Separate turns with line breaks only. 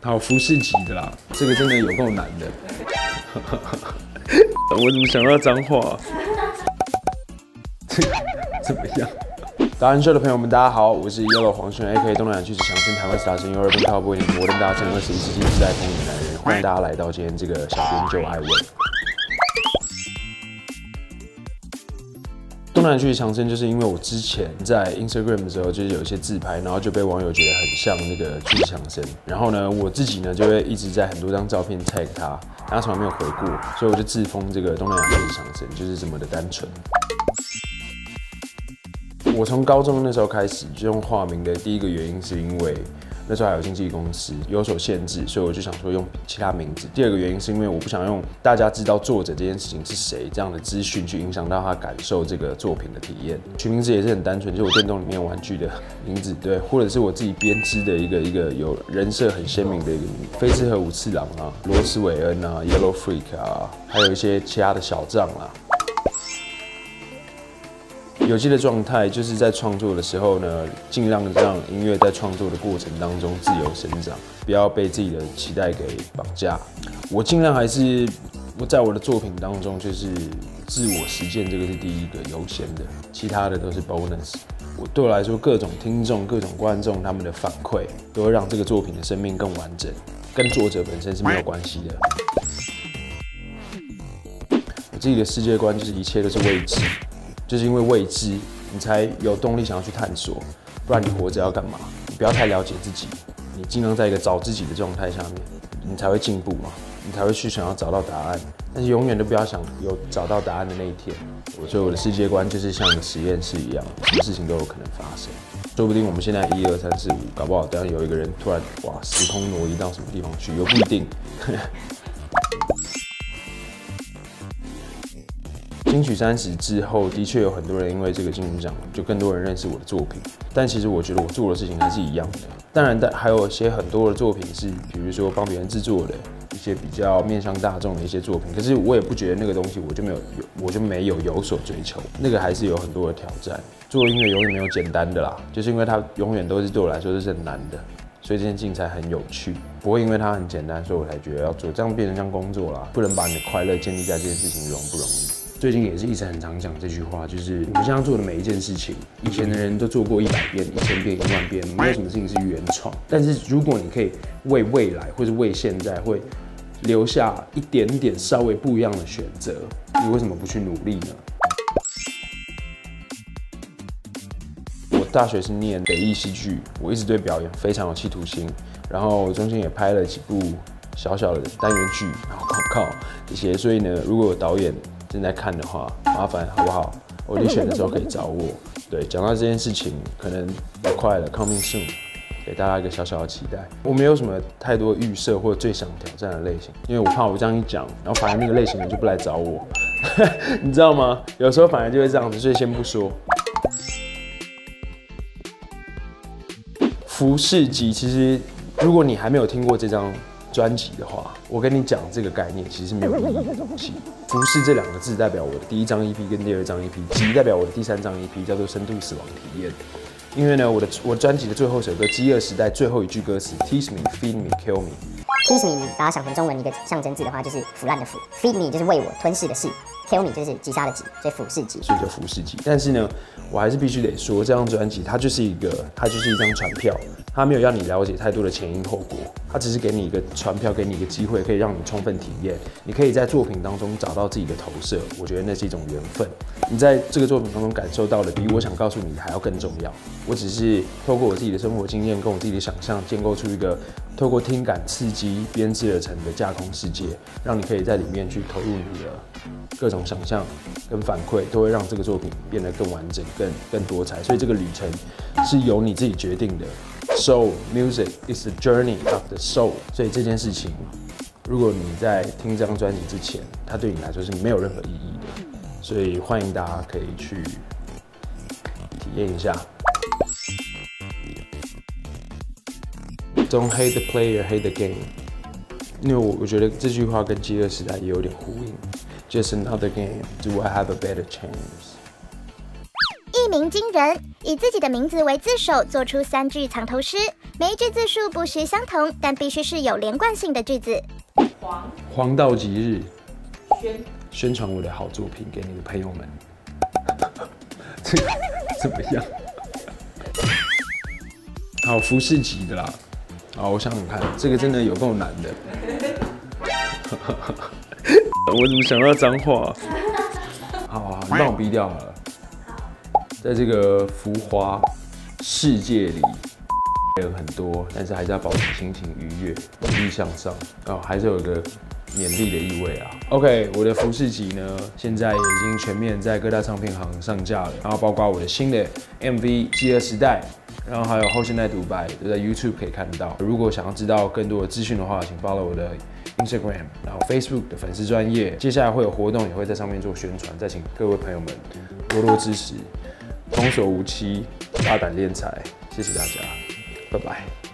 好，服饰级的啦，这个真的有够难的。我怎么想到脏话？怎么样？达人秀的朋友们，大家好，我是 Yellow 黄轩，A.K. 东南亚巨子强森，台湾 star 声优二分靠为你摩登大声二十一世纪时代风云男人，欢迎大家来到今天这个小编就爱问。东南亚巨子强森，就是因为我之前在 Instagram 的时候，就是有一些自拍，然后就被网友觉得很像那个巨子强森，然后呢，我自己呢就会一直在很多张照片 tag 他，他从来没有回过，所以我就自封这个东南亚巨子强森，就是这么的单纯。我从高中那时候开始就用化名的第一个原因，是因为那时候还有经纪公司有所限制，所以我就想说用其他名字。第二个原因是因为我不想用大家知道作者这件事情是谁这样的资讯去影响到他感受这个作品的体验。取名字也是很单纯，就是我电动里面玩具的名字，对，或者是我自己编织的一个一个有人设很鲜明的一个名飞之和武次郎啊，罗斯韦恩啊，Yellow Freak 啊，还有一些其他的小账啦。有机的状态就是在创作的时候呢，尽量让音乐在创作的过程当中自由生长，不要被自己的期待给绑架。我尽量还是我在我的作品当中，就是自我实践这个是第一个优先的，其他的都是 bonus。我对我来说，各种听众、各种观众他们的反馈，都会让这个作品的生命更完整，跟作者本身是没有关系的。我自己的世界观就是一切都是未知。就是因为未知，你才有动力想要去探索，不然你活着要干嘛？你不要太了解自己，你尽量在一个找自己的状态下面，你才会进步嘛，你才会去想要找到答案。但是永远都不要想有找到答案的那一天。我觉得我的世界观就是像实验室一样，什么事情都有可能发生。说不定我们现在一二三四五，搞不好等下有一个人突然哇，时空挪移到什么地方去，又不一定。金曲三十之后，的确有很多人因为这个金曲奖，就更多人认识我的作品。但其实我觉得我做的事情还是一样的。当然，但还有一些很多的作品是，比如说帮别人制作的一些比较面向大众的一些作品。可是我也不觉得那个东西我就没有有，我就没有有所追求。那个还是有很多的挑战。做音乐永远没有简单的啦，就是因为它永远都是对我来说都是很难的，所以这件事情才很有趣。不会因为它很简单，所以我才觉得要做，这样变成像工作啦。不能把你的快乐建立在这件事情容不容易。最近也是一直很常讲这句话，就是我们现在做的每一件事情，以前的人都做过一百遍、一千遍、一万遍，没有什么事情是原创。但是如果你可以为未来或是为现在会留下一点点稍微不一样的选择，你为什么不去努力呢？我大学是念北艺戏剧，我一直对表演非常有企图心，然后中间也拍了几部小小的单元剧，然后广告一些，所以呢，如果有导演。正在看的话，麻烦好不好？我你选的时候可以找我。对，讲到这件事情，可能要快了，coming soon，给大家一个小小的期待。我没有什么太多预设或者最想挑战的类型，因为我怕我这样一讲，然后反而那个类型的就不来找我，你知道吗？有时候反而就会这样子，所以先不说。服饰集，其实如果你还没有听过这张。专辑的话，我跟你讲这个概念其实是没有意义的东西。服饰这两个字代表我的第一张 EP 跟第二张 EP，集代表我的第三张 EP，叫做深度死亡体验。因为呢，我的我专辑的最后一首歌《饥饿时代》最后一句歌词：Teach me, feed me, kill me。
Teach me，把它想成中文一个象征字的话，就是腐烂的腐；feed me 就是喂我吞噬的噬；kill me 就是击杀的击，所以腐噬级。
所以叫腐噬级。但是呢，我还是必须得说，这张专辑它就是一个，它就是一张船票。他没有让你了解太多的前因后果，他只是给你一个传票，给你一个机会，可以让你充分体验。你可以在作品当中找到自己的投射，我觉得那是一种缘分。你在这个作品当中感受到的，比我想告诉你的还要更重要。我只是透过我自己的生活经验，跟我自己的想象，建构出一个透过听感刺激编织而成的架空世界，让你可以在里面去投入你的各种想象跟反馈，都会让这个作品变得更完整、更更多彩。所以这个旅程是由你自己决定的。Soul music is the journey of the soul。所以这件事情，如果你在听这张专辑之前，它对你来说是没有任何意义的。所以欢迎大家可以去体验一下。Don't hate the player, hate the game。因为我我觉得这句话跟《饥饿时代》也有点呼应。Just another game. Do I have a better chance?
一鸣惊人，以自己的名字为字首，做出三句藏头诗。每一句字数不需相同，但必须是有连贯性的句子。
黄
黄道吉日，
宣
宣传我的好作品给你的朋友们。这个怎么样？好，服饰级的啦。好，我想想看，这个真的有够难的。我怎么想到脏话？好啊，你帮我逼掉好了。在这个浮华世界里，人很多，但是还是要保持心情愉悦，努力向上哦，还是有一个勉励的意味啊。OK，我的服饰集呢，现在已经全面在各大唱片行上架了，然后包括我的新的 MV《饥饿时代》。然后还有后现代独白都在 YouTube 可以看到。如果想要知道更多的资讯的话，请 follow 我的 Instagram，然后 Facebook 的粉丝专业。接下来会有活动，也会在上面做宣传。再请各位朋友们多多支持，童叟无欺，大胆练财，谢谢大家，拜拜。